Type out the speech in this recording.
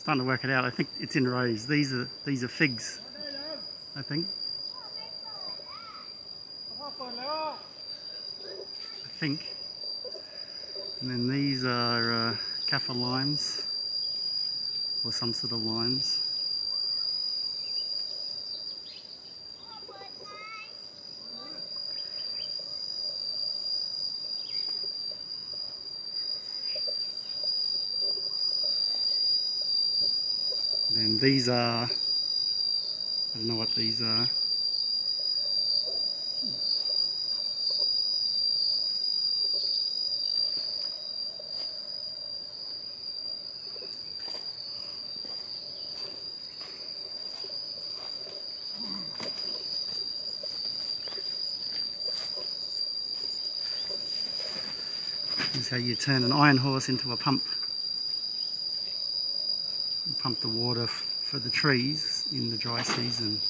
Starting to work it out. I think it's in rows. These are these are figs. I think. I think. And then these are uh, kaffir limes or some sort of limes. And these are, I don't know what these are. This is how you turn an iron horse into a pump. Pump the water for the trees in the dry season.